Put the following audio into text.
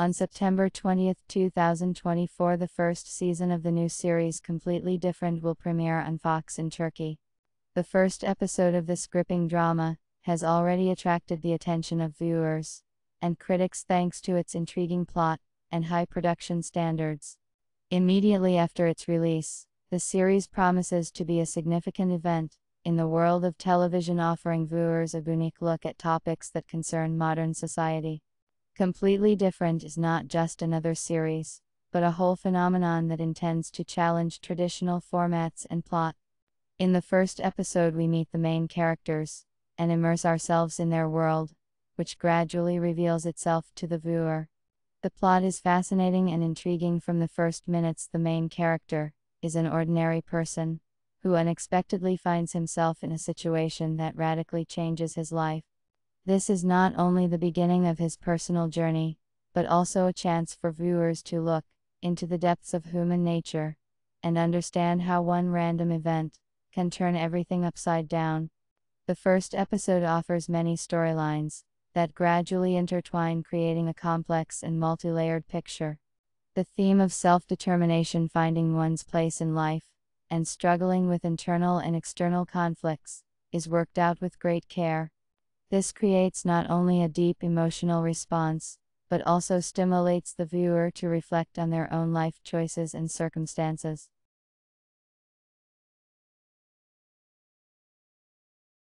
On September 20, 2024, the first season of the new series Completely Different will premiere on Fox in Turkey. The first episode of this gripping drama has already attracted the attention of viewers and critics thanks to its intriguing plot and high production standards. Immediately after its release, the series promises to be a significant event in the world of television, offering viewers a unique look at topics that concern modern society. Completely Different is not just another series, but a whole phenomenon that intends to challenge traditional formats and plot. In the first episode, we meet the main characters and immerse ourselves in their world, which gradually reveals itself to the viewer. The plot is fascinating and intriguing from the first minutes. The main character is an ordinary person who unexpectedly finds himself in a situation that radically changes his life. This is not only the beginning of his personal journey, but also a chance for viewers to look into the depths of human nature and understand how one random event can turn everything upside down. The first episode offers many storylines that gradually intertwine, creating a complex and multi layered picture. The theme of self determination, finding one's place in life, and struggling with internal and external conflicts, is worked out with great care. This creates not only a deep emotional response, but also stimulates the viewer to reflect on their own life choices and circumstances.